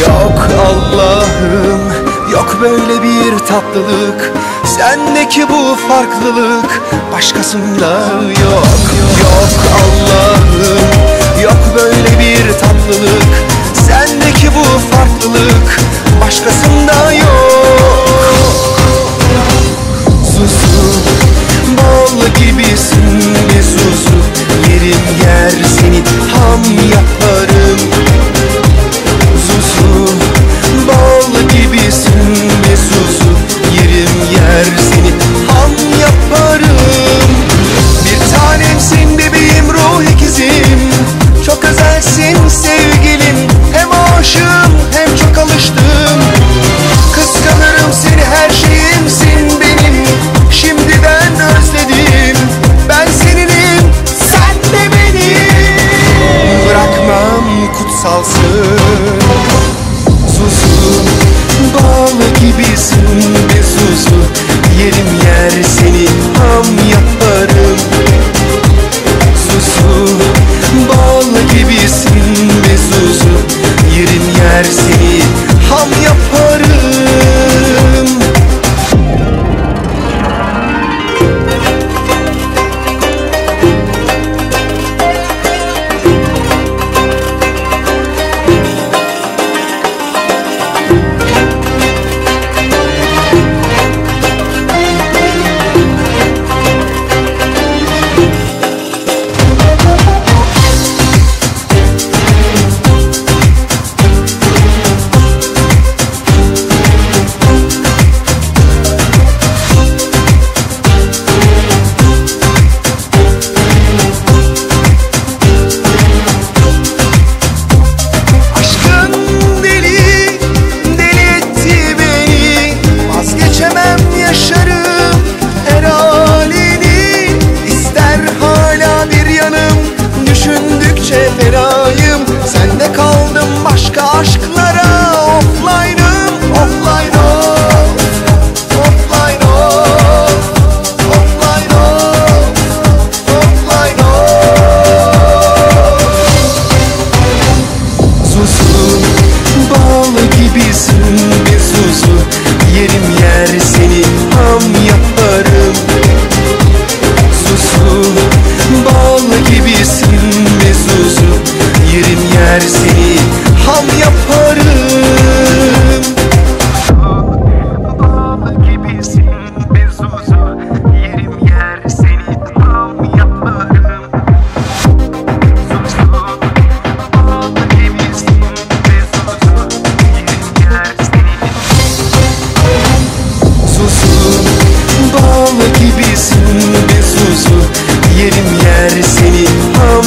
Yok Allah'ım yok böyle bir tatlılık. Sendeki bu farklılık başkasında yok. Yok Allah'ım yok böyle bir tatlılık. Sendeki bu farklılık başkasında yok. Susup bal gibisin bir susup Yerim yer seni ham yapma. Bir zuzu Yerim yer seni ham yaparım. Zuzu Bal gibisin bir zuzu Yerim yer seni city. Oh.